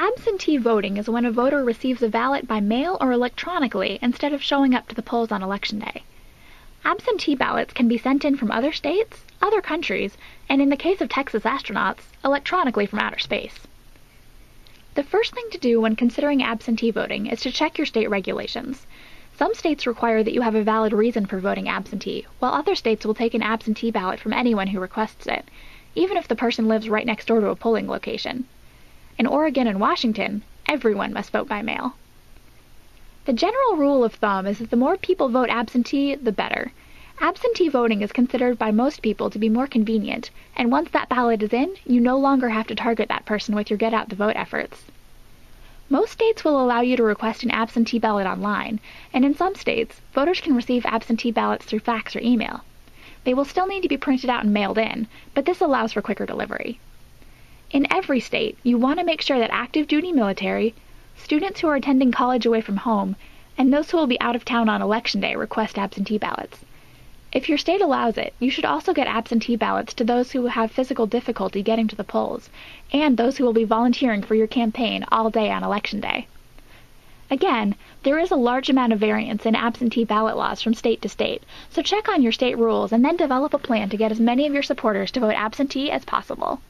Absentee voting is when a voter receives a ballot by mail or electronically instead of showing up to the polls on election day. Absentee ballots can be sent in from other states, other countries, and in the case of Texas astronauts, electronically from outer space. The first thing to do when considering absentee voting is to check your state regulations. Some states require that you have a valid reason for voting absentee, while other states will take an absentee ballot from anyone who requests it, even if the person lives right next door to a polling location. In Oregon and Washington, everyone must vote by mail. The general rule of thumb is that the more people vote absentee, the better. Absentee voting is considered by most people to be more convenient, and once that ballot is in, you no longer have to target that person with your get out the vote efforts. Most states will allow you to request an absentee ballot online, and in some states, voters can receive absentee ballots through fax or email. They will still need to be printed out and mailed in, but this allows for quicker delivery. In every state, you want to make sure that active duty military, students who are attending college away from home, and those who will be out of town on election day request absentee ballots. If your state allows it, you should also get absentee ballots to those who have physical difficulty getting to the polls, and those who will be volunteering for your campaign all day on election day. Again, there is a large amount of variance in absentee ballot laws from state to state, so check on your state rules and then develop a plan to get as many of your supporters to vote absentee as possible.